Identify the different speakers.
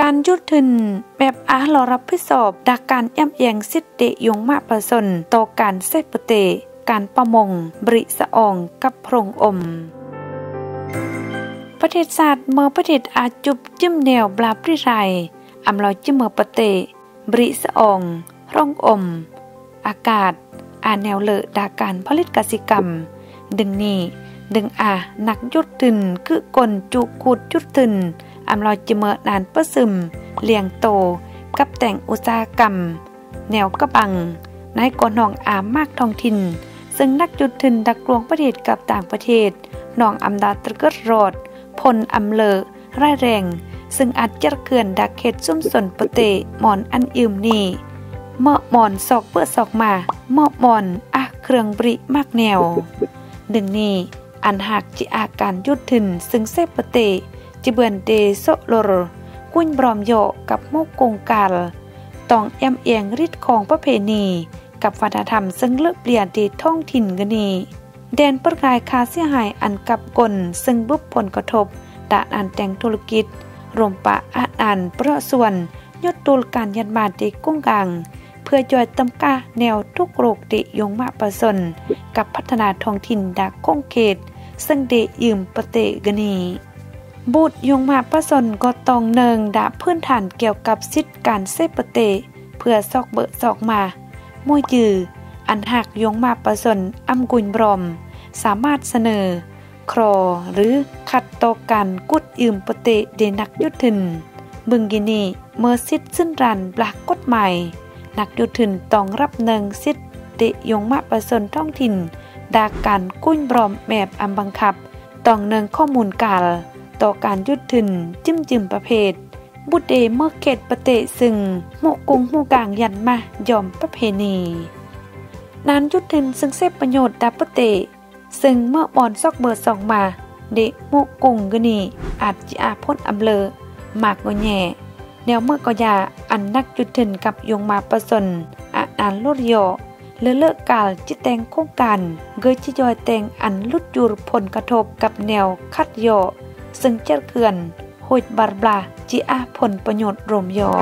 Speaker 1: การยุดทึนแบบอาลอรับผิสอบดักการย่ำแยงสิทธิยงมาประสนต่อการเซปเต การประมง บริสะอองกับพรงอมประเทศศาสตร์เมื่อประเทศอาจุบจิ้มแนวบลาปริไรอำลอยจิ้มเมื่อปเต บริสะออง ร่องอม อากาศ อาแนวเลอดาการผลิตกสิกรรม ดึงนี้ ดึงอานักยุดตึนคือกลจุขุดยุดตึนอำลอยจิเมอนานประซึมเลียงโต กับแต่งอุตสาหกรรม แนวกระบังในกนองอามมากทองถิ่น ซึ่งนักจุดทึนดักลวงประเทศกับต่างประเทศนองอำดาตรกดรอดพลอำเลอร่ายแรง ซึ่งอาจจะเขื่อนดักเขตซุ่มสนปเตหมอนอันยืมนี้เมาะหมอนสอกเปื้อสอกมาเมาะหมอนอะเครื่องบริมากแนวหนึ่งนี้ อันหากจิอาการยุดทึนซึ่งเซปเตจิเบือนเดโซโลรกุ้นบรอมโยกับมุกกงกาลต้องแอมเอียงริดของประเพณี กับวัฒนธรรมซึ่งเลือกเปลี่ยนดีท่องถิ่นกันนีแดนประกายคาเสียหายอันกับกลซึ่งบุบผลกระทบดานอันแต่งธุรกิจรวมปะอาอันเพราะส่วนยดตูลการยันมาดีกุ้งกลางเพื่อย่อยตำกาแนวทุกโรคติยงมาประสน กับพัฒนาท้องถิ่นดักคงเขต ซึ่งเดยืมปเตกนีบุตรยงมาประสนก็ตองเนิงดาพื้นฐานเกี่ยวกับสิทธิการเซปเตเพื่อซอกเบอซอกมามวยยือ อันหักยงมาประสนอำกุญบรม สามารถเสนอ ครอหรือขัดต่อการกุดยืมปเตเดนักยุทธินบึงกินีเมื่อสิทธิ์ซึ่นรันปลักกฎหมายนักยุทธินต้องรับเนิงสิทธิ ยงมาประสนท้องถิ่น ดาการกุ้นบรอมแมบอำบังคับต้องเนิงข้อมูลกาลต่อการยุดถึนจิ้มจิมประเภท บุตเดเมื่อเขตประเตซึ่งโมกุงหูกลางยันมายอมประเพณีนานยุดถึนซึ่งเซฟประโยชน์ดับประเตซึ่งเมื่อบอนซอกเบอร์สองมา เดโมกุงกนีอาจจะอาพ้นอำเลอมากกว่าแย่แนวเมื่อก็ยาอันนักจุดถึนกับยงมาประสนอานานลดโย เลเลอกาลจิแตงโครงการเกยจิยอยแตงอันลุดจูรผลกระทบกับแนวคัดยอซึ่งเจ้าเขื่อนหุดบาร์บลาจีอาผลประโยชน์รวมยอ